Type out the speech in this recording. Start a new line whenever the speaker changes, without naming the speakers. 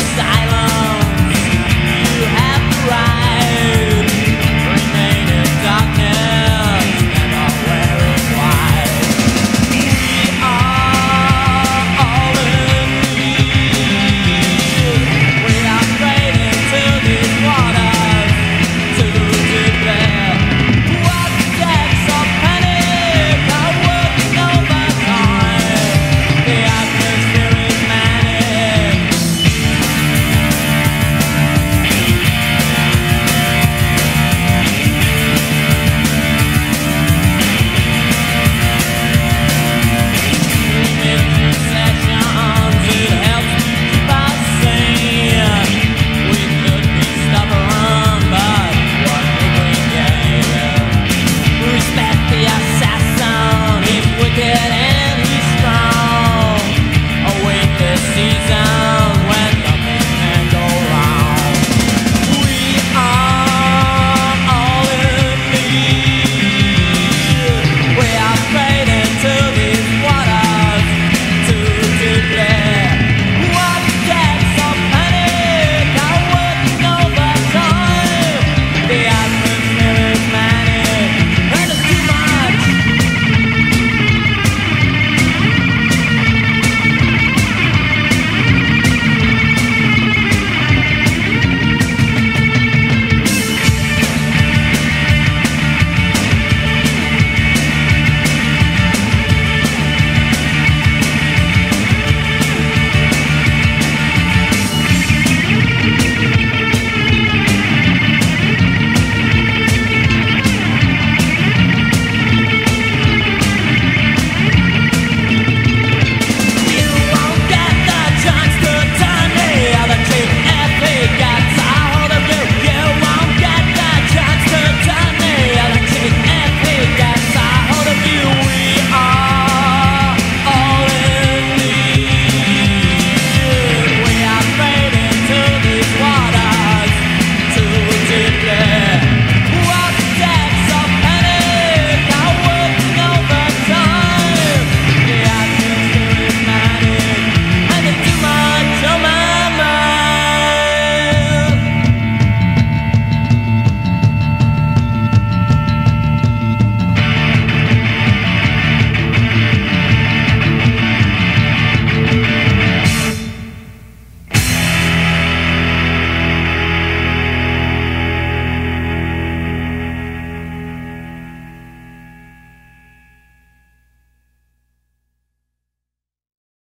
silence.